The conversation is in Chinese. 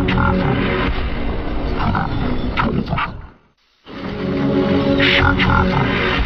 Ha ha ha.